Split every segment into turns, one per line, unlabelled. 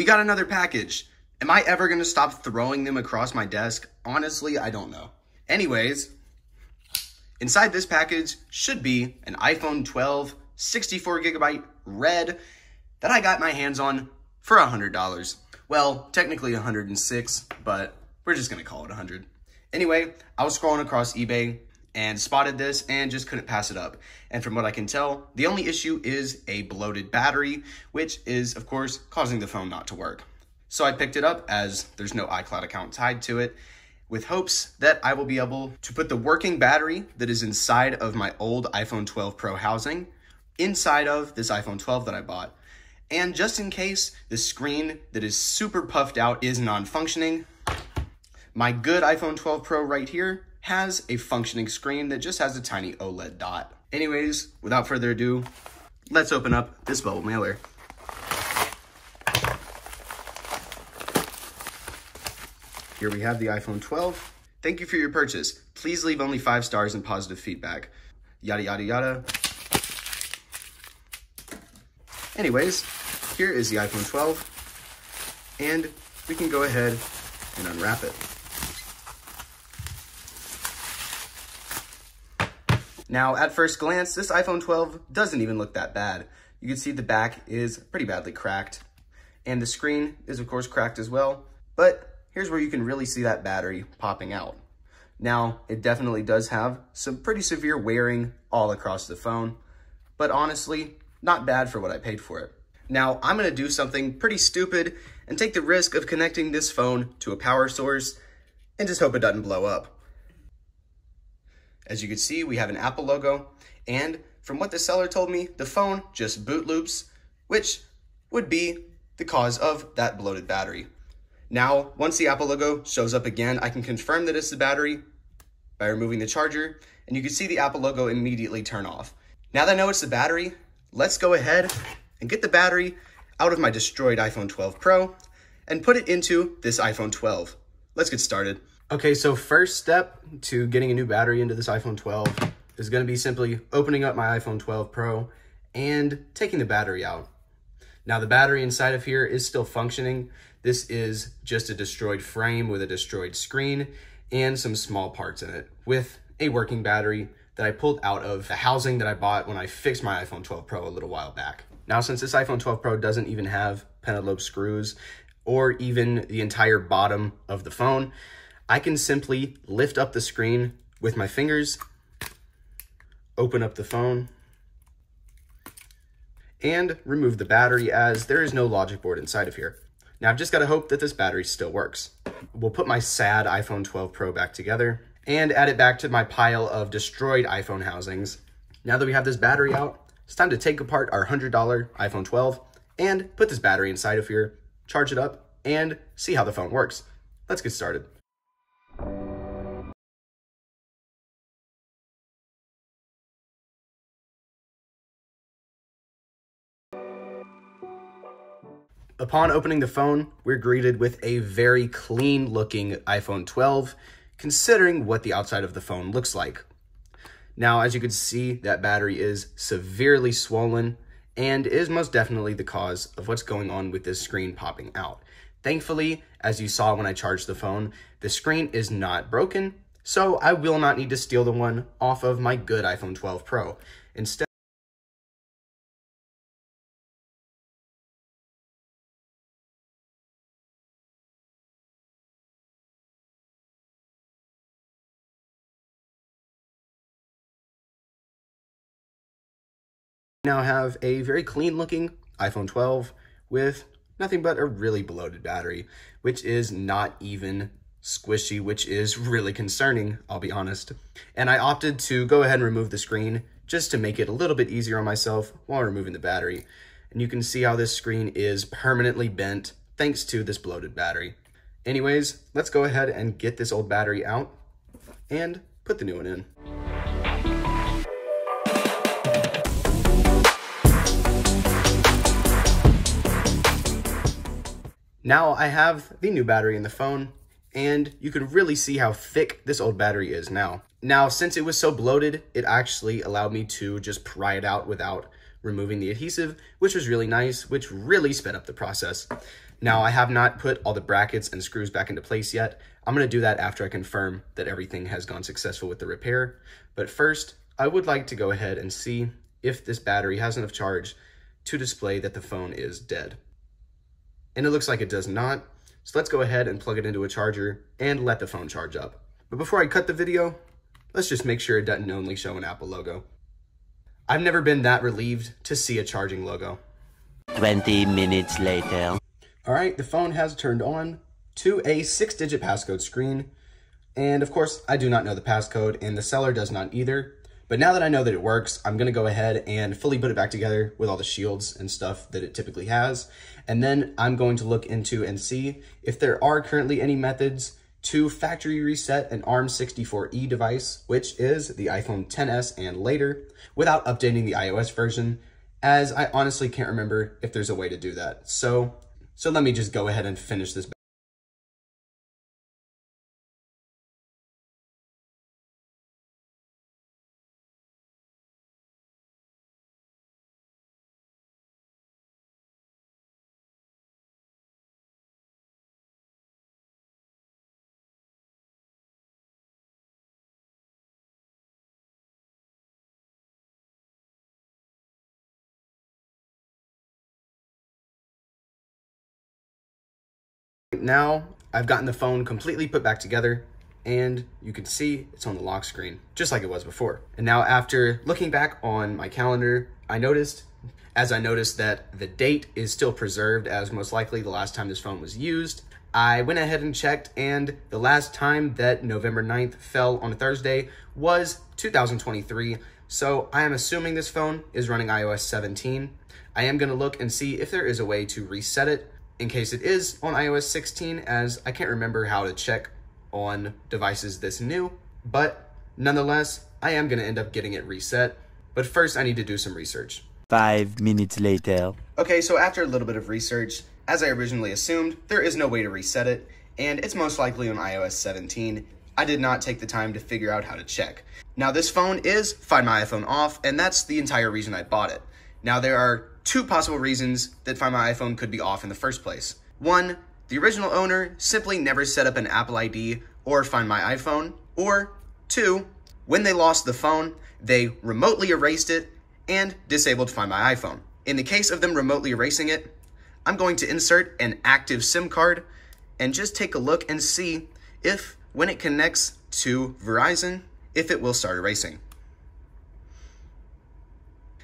we got another package. Am I ever gonna stop throwing them across my desk? Honestly, I don't know. Anyways, inside this package should be an iPhone 12 64 gigabyte red that I got my hands on for $100. Well, technically 106, but we're just gonna call it 100. Anyway, I was scrolling across eBay and spotted this and just couldn't pass it up. And from what I can tell, the only issue is a bloated battery, which is of course causing the phone not to work. So I picked it up as there's no iCloud account tied to it with hopes that I will be able to put the working battery that is inside of my old iPhone 12 Pro housing inside of this iPhone 12 that I bought. And just in case the screen that is super puffed out is non-functioning, my good iPhone 12 Pro right here has a functioning screen that just has a tiny OLED dot. Anyways, without further ado, let's open up this bubble mailer. Here we have the iPhone 12. Thank you for your purchase. Please leave only five stars and positive feedback. Yada, yada, yada. Anyways, here is the iPhone 12, and we can go ahead and unwrap it. Now, at first glance, this iPhone 12 doesn't even look that bad. You can see the back is pretty badly cracked, and the screen is of course cracked as well, but here's where you can really see that battery popping out. Now, it definitely does have some pretty severe wearing all across the phone, but honestly, not bad for what I paid for it. Now, I'm gonna do something pretty stupid and take the risk of connecting this phone to a power source and just hope it doesn't blow up. As you can see, we have an Apple logo, and from what the seller told me, the phone just boot loops, which would be the cause of that bloated battery. Now, once the Apple logo shows up again, I can confirm that it's the battery by removing the charger, and you can see the Apple logo immediately turn off. Now that I know it's the battery, let's go ahead and get the battery out of my destroyed iPhone 12 Pro and put it into this iPhone 12. Let's get started. Okay, so first step to getting a new battery into this iPhone 12 is gonna be simply opening up my iPhone 12 Pro and taking the battery out. Now the battery inside of here is still functioning. This is just a destroyed frame with a destroyed screen and some small parts in it with a working battery that I pulled out of the housing that I bought when I fixed my iPhone 12 Pro a little while back. Now, since this iPhone 12 Pro doesn't even have pentalobe screws or even the entire bottom of the phone, I can simply lift up the screen with my fingers, open up the phone, and remove the battery as there is no logic board inside of here. Now I've just gotta hope that this battery still works. We'll put my sad iPhone 12 Pro back together and add it back to my pile of destroyed iPhone housings. Now that we have this battery out, it's time to take apart our $100 iPhone 12 and put this battery inside of here, charge it up, and see how the phone works. Let's get started. Upon opening the phone, we're greeted with a very clean looking iPhone 12, considering what the outside of the phone looks like. Now, as you can see, that battery is severely swollen and is most definitely the cause of what's going on with this screen popping out. Thankfully, as you saw when I charged the phone, the screen is not broken, so I will not need to steal the one off of my good iPhone 12 Pro. Instead, now have a very clean looking iPhone 12 with nothing but a really bloated battery, which is not even squishy, which is really concerning, I'll be honest. And I opted to go ahead and remove the screen just to make it a little bit easier on myself while removing the battery. And you can see how this screen is permanently bent thanks to this bloated battery. Anyways, let's go ahead and get this old battery out and put the new one in. Now I have the new battery in the phone and you can really see how thick this old battery is now. Now, since it was so bloated, it actually allowed me to just pry it out without removing the adhesive, which was really nice, which really sped up the process. Now, I have not put all the brackets and screws back into place yet. I'm going to do that after I confirm that everything has gone successful with the repair. But first, I would like to go ahead and see if this battery has enough charge to display that the phone is dead. And it looks like it does not. So let's go ahead and plug it into a charger and let the phone charge up. But before I cut the video, let's just make sure it doesn't only show an Apple logo. I've never been that relieved to see a charging logo.
20 minutes later.
All right, the phone has turned on to a six digit passcode screen. And of course, I do not know the passcode and the seller does not either. But now that I know that it works, I'm gonna go ahead and fully put it back together with all the shields and stuff that it typically has. And then I'm going to look into and see if there are currently any methods to factory reset an ARM64E device, which is the iPhone 10s and later, without updating the iOS version, as I honestly can't remember if there's a way to do that. So, so let me just go ahead and finish this Now, I've gotten the phone completely put back together and you can see it's on the lock screen, just like it was before. And now after looking back on my calendar, I noticed, as I noticed that the date is still preserved as most likely the last time this phone was used, I went ahead and checked and the last time that November 9th fell on a Thursday was 2023. So I am assuming this phone is running iOS 17. I am gonna look and see if there is a way to reset it in case it is on iOS 16, as I can't remember how to check on devices this new, but nonetheless, I am gonna end up getting it reset. But first, I need to do some research.
Five minutes later.
Okay, so after a little bit of research, as I originally assumed, there is no way to reset it, and it's most likely on iOS 17. I did not take the time to figure out how to check. Now, this phone is Find My iPhone Off, and that's the entire reason I bought it. Now, there are two possible reasons that Find My iPhone could be off in the first place. One, the original owner simply never set up an Apple ID or Find My iPhone. Or two, when they lost the phone, they remotely erased it and disabled Find My iPhone. In the case of them remotely erasing it, I'm going to insert an active SIM card and just take a look and see if when it connects to Verizon, if it will start erasing.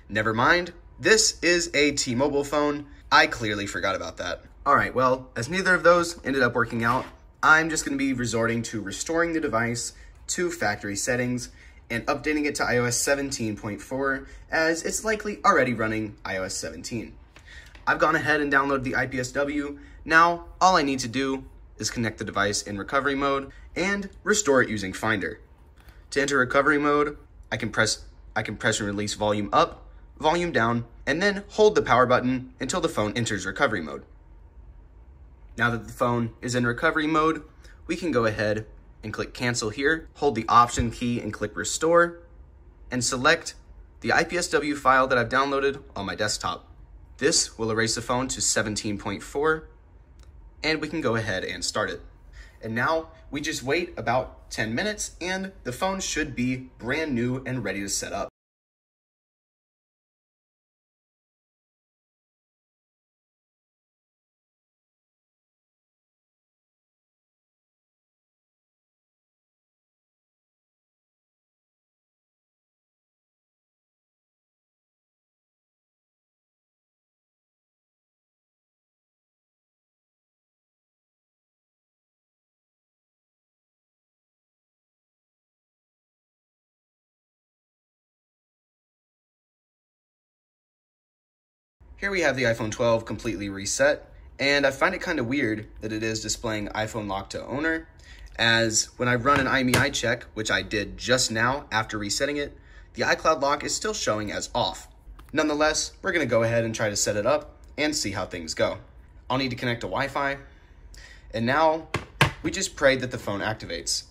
Never mind, this is a T-Mobile phone. I clearly forgot about that. All right, well, as neither of those ended up working out, I'm just gonna be resorting to restoring the device to factory settings and updating it to iOS 17.4 as it's likely already running iOS 17. I've gone ahead and downloaded the IPSW. Now, all I need to do is connect the device in recovery mode and restore it using Finder. To enter recovery mode, I can press I can press and release volume up volume down, and then hold the power button until the phone enters recovery mode. Now that the phone is in recovery mode, we can go ahead and click cancel here, hold the option key and click restore, and select the IPSW file that I've downloaded on my desktop. This will erase the phone to 17.4, and we can go ahead and start it. And now we just wait about 10 minutes and the phone should be brand new and ready to set up. Here we have the iPhone 12 completely reset, and I find it kind of weird that it is displaying iPhone lock to owner, as when I run an IMEI check, which I did just now after resetting it, the iCloud lock is still showing as off. Nonetheless, we're gonna go ahead and try to set it up and see how things go. I'll need to connect to Wi-Fi, and now we just pray that the phone activates.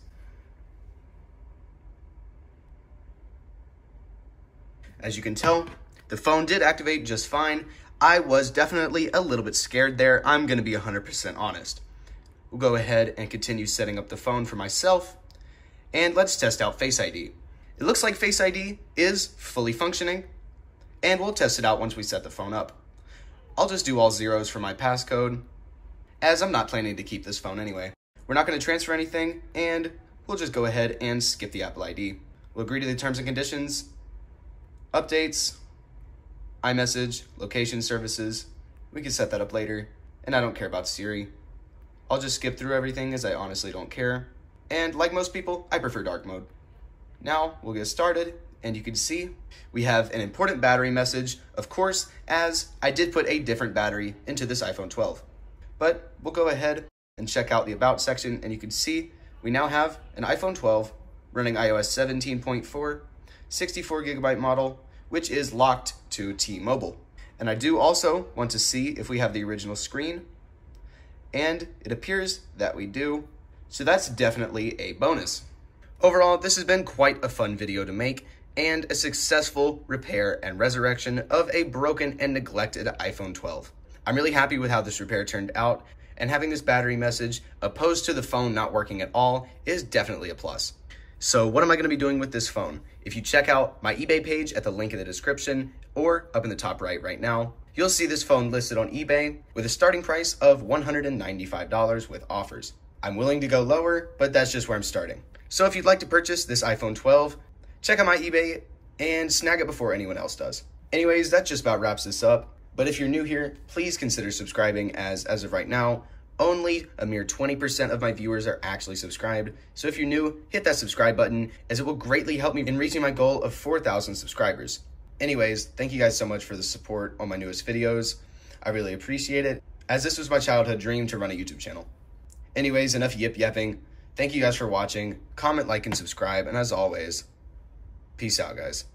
As you can tell, the phone did activate just fine. I was definitely a little bit scared there. I'm going to be 100% honest. We'll go ahead and continue setting up the phone for myself. And let's test out Face ID. It looks like Face ID is fully functioning, and we'll test it out once we set the phone up. I'll just do all zeros for my passcode, as I'm not planning to keep this phone anyway. We're not going to transfer anything, and we'll just go ahead and skip the Apple ID. We'll agree to the terms and conditions, updates, iMessage, location services. We can set that up later, and I don't care about Siri. I'll just skip through everything as I honestly don't care. And like most people, I prefer dark mode. Now we'll get started and you can see we have an important battery message, of course, as I did put a different battery into this iPhone 12. But we'll go ahead and check out the About section and you can see we now have an iPhone 12 running iOS 17.4, 64 gigabyte model, which is locked to T-Mobile. And I do also want to see if we have the original screen, and it appears that we do, so that's definitely a bonus. Overall, this has been quite a fun video to make, and a successful repair and resurrection of a broken and neglected iPhone 12. I'm really happy with how this repair turned out, and having this battery message opposed to the phone not working at all is definitely a plus. So what am I going to be doing with this phone? If you check out my eBay page at the link in the description or up in the top right right now, you'll see this phone listed on eBay with a starting price of $195 with offers. I'm willing to go lower, but that's just where I'm starting. So if you'd like to purchase this iPhone 12, check out my eBay and snag it before anyone else does. Anyways, that just about wraps this up. But if you're new here, please consider subscribing as as of right now, only a mere 20% of my viewers are actually subscribed. So if you're new, hit that subscribe button as it will greatly help me in reaching my goal of 4,000 subscribers. Anyways, thank you guys so much for the support on my newest videos. I really appreciate it, as this was my childhood dream to run a YouTube channel. Anyways, enough yip yapping. Thank you guys for watching. Comment, like, and subscribe. And as always, peace out, guys.